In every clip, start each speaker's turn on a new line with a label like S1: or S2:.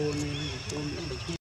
S1: កូននេះកូននេះ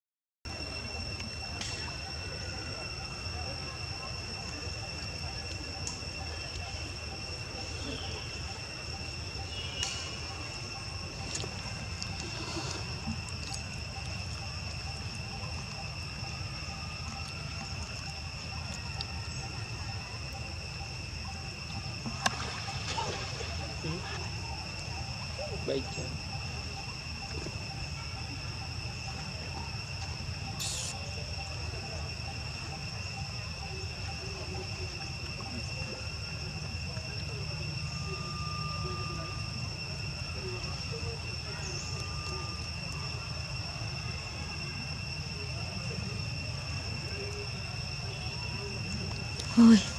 S2: おい。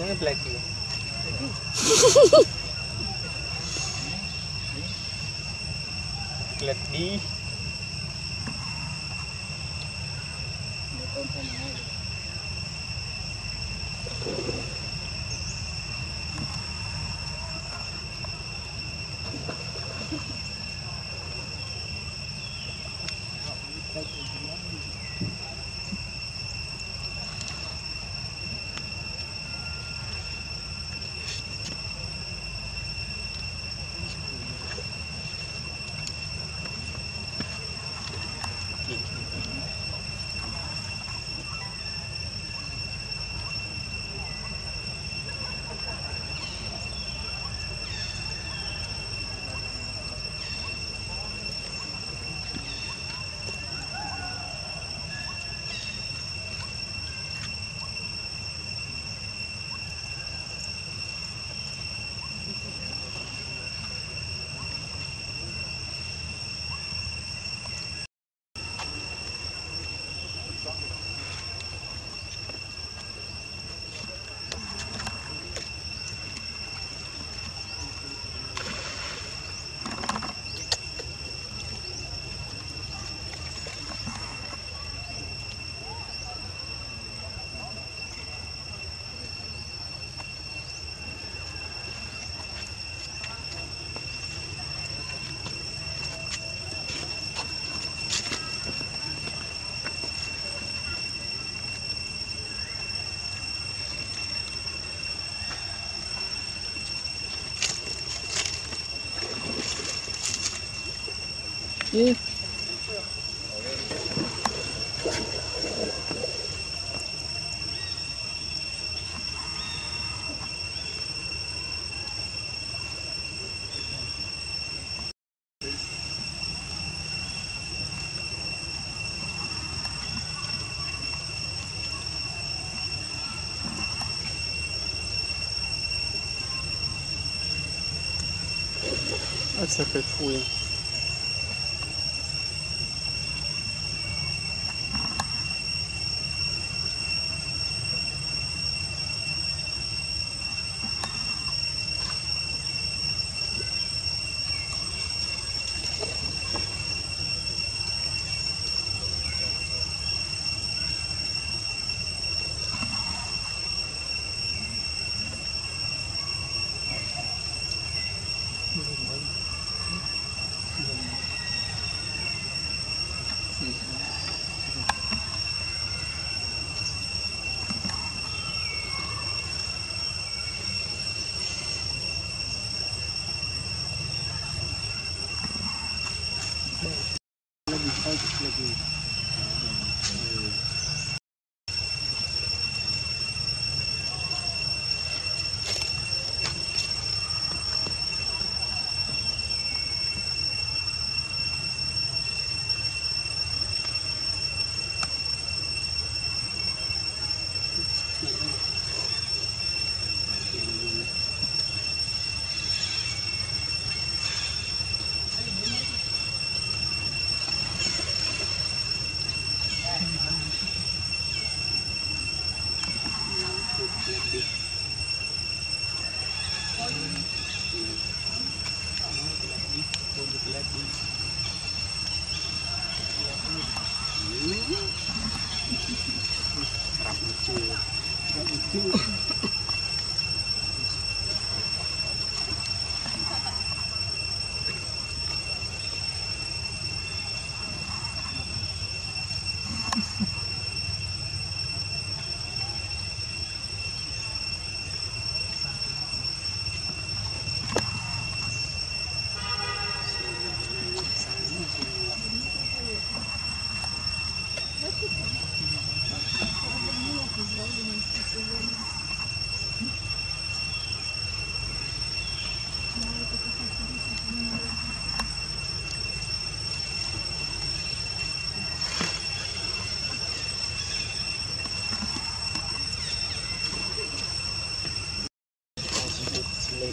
S1: है ब्लैक की ब्लैक दी
S2: ici.
S3: Ah, ça fou. Hein.
S1: こ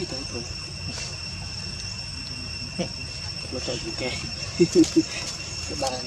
S1: れ大根。Lutok juga. Kebangan.